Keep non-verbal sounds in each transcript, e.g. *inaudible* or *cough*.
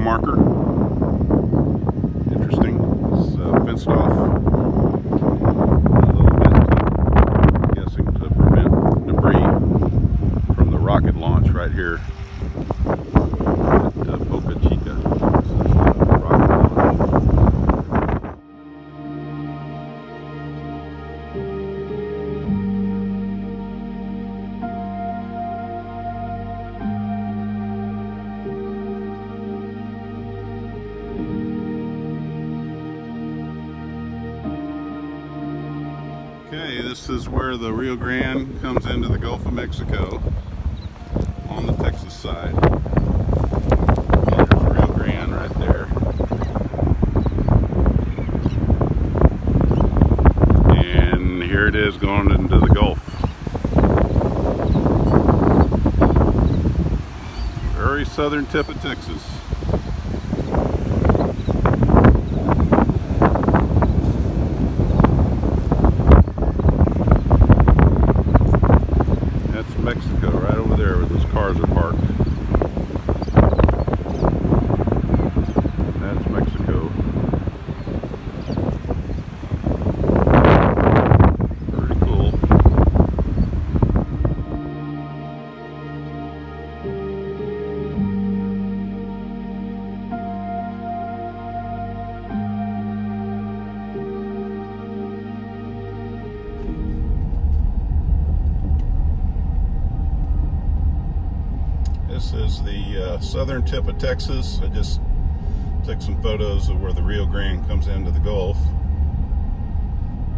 uh, marker. Interesting. It's uh, fenced off a little bit, I'm guessing to prevent debris from the rocket launch right here Okay, this is where the Rio Grande comes into the Gulf of Mexico on the Texas side. Rio Grande right there. And here it is going into the Gulf. Very southern tip of Texas. That's Mexico right over there where those cars are parked. This is the uh, southern tip of Texas. I just took some photos of where the Rio Grande comes into the Gulf.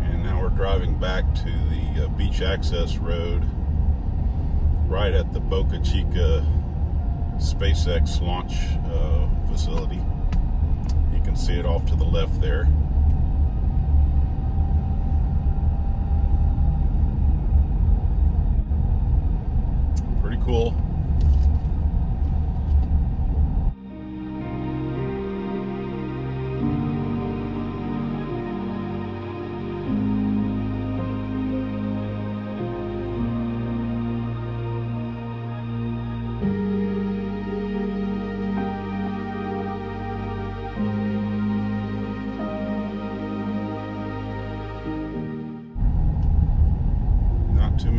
And now we're driving back to the uh, beach access road right at the Boca Chica SpaceX launch uh, facility. You can see it off to the left there. Pretty cool.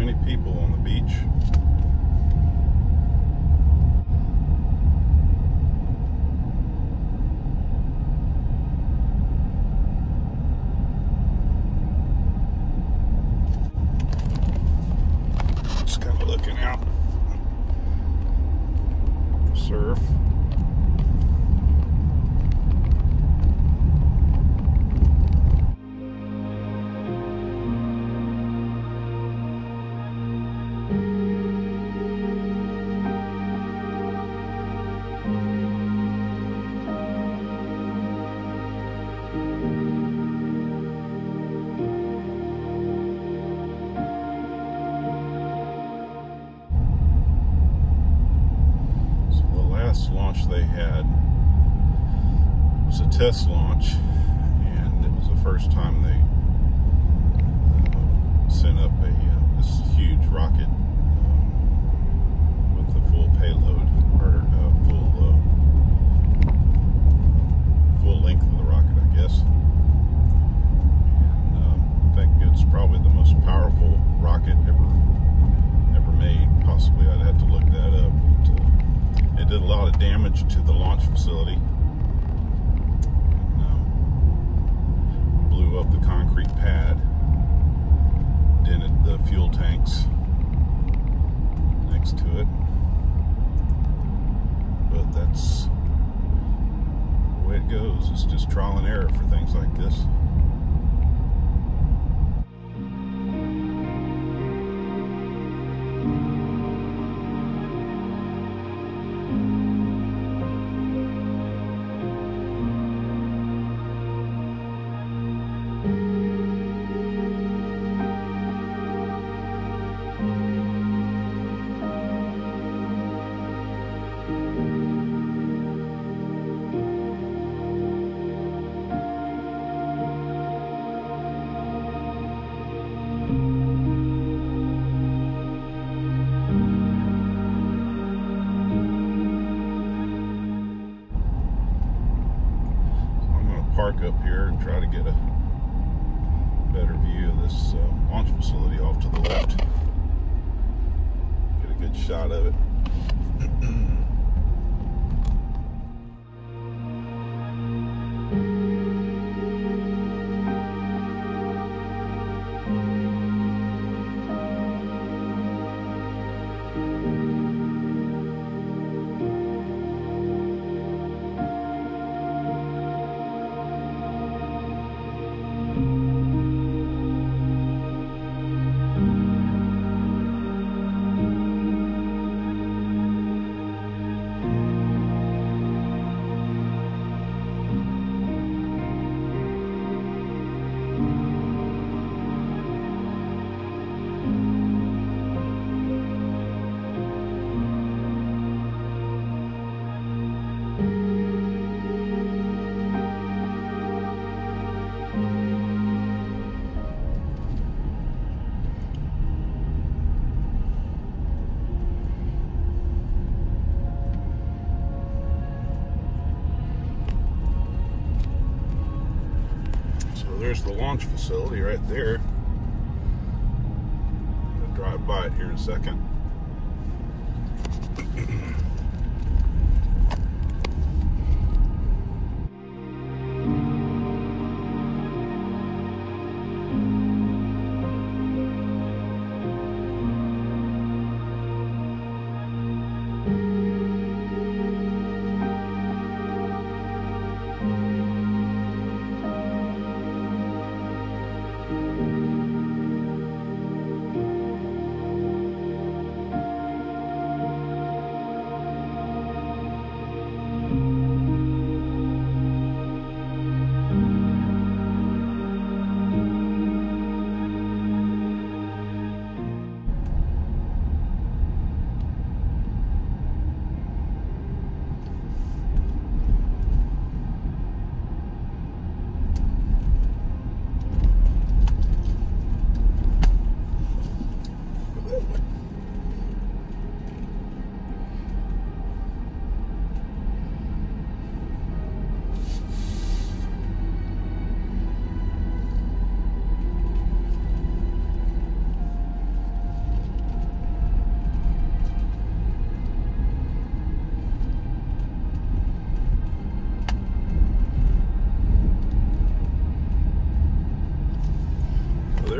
Many people on the beach. Just kind of looking out. Surf. Last launch they had was a test launch, and it was the first time they uh, sent up a uh, this huge rocket um, with the full payload or uh, full uh, full length of the rocket, I guess. And um, I think it's probably the most powerful rocket ever ever made. Possibly, lot of damage to the launch facility. And, um, blew up the concrete pad, dented the fuel tanks next to it. But that's the way it goes. It's just trial and error for things like this. Park up here and try to get a better view of this uh, launch facility off to the left. Get a good shot of it. *clears throat* there's the launch facility right there. I'm gonna drive by it here in a second. *clears throat*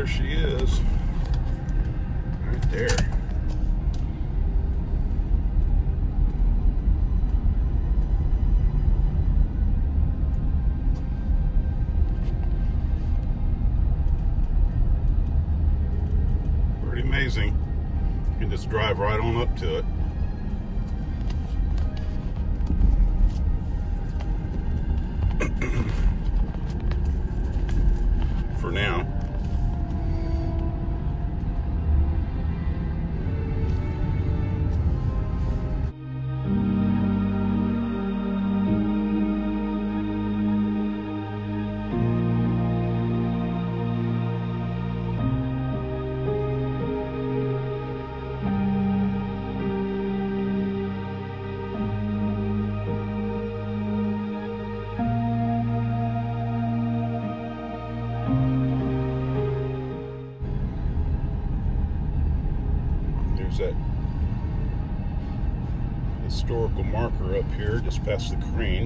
there she is. Right there. Pretty amazing. You can just drive right on up to it. There's that historical marker up here just past the crane.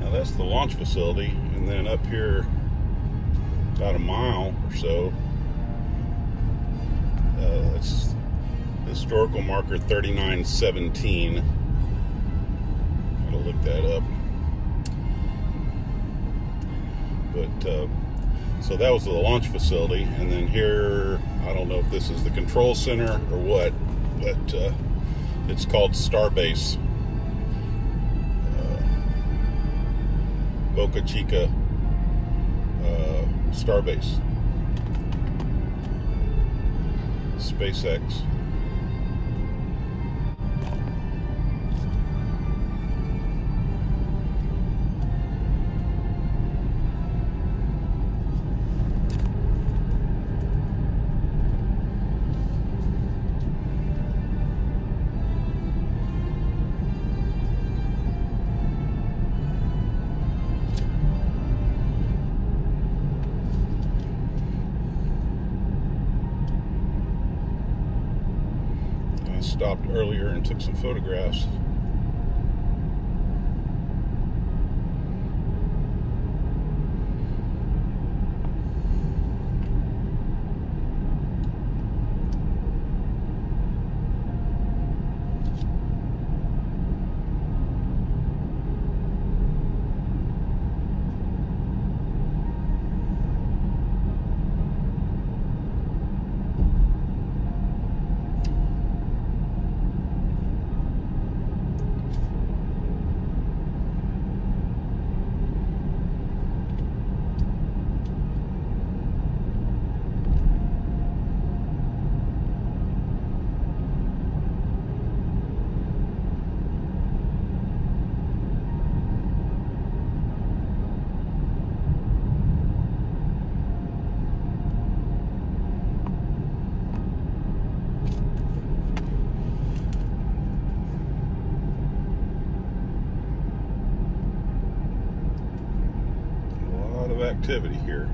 Now that's the launch facility, and then up here, about a mile or so, uh, that's historical marker 3917. Gotta look that up. But uh, so that was the launch facility, and then here I don't know if this is the control center or what, but uh, it's called Starbase. Uh, Boca Chica uh, Starbase. SpaceX. Stopped earlier and took some photographs. A lot of activity here.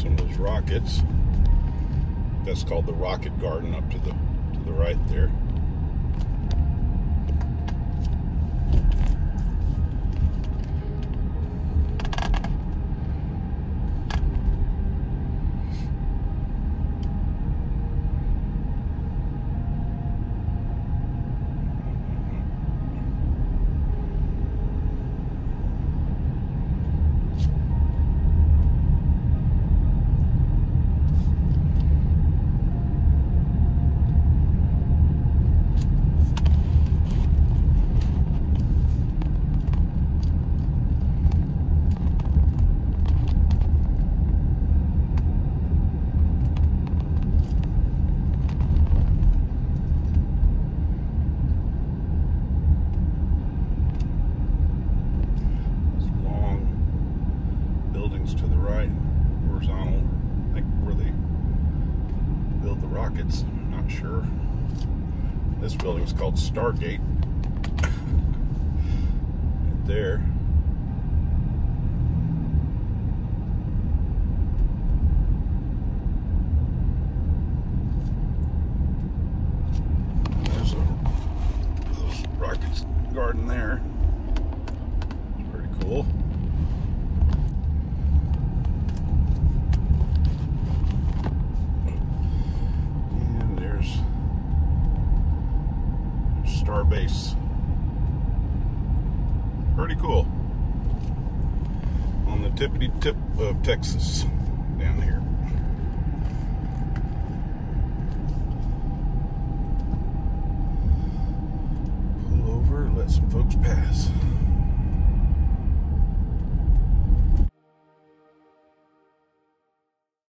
some of those rockets. That's called the rocket garden up to the to the right there. Those long buildings to the right, horizontal. I think where they build. I'm not sure. This building is called Stargate. *laughs* right there. There's a rockets garden there. It's pretty cool. And there's, there's base. Pretty cool. On the tippity tip of Texas down here. Pull over, let some folks pass.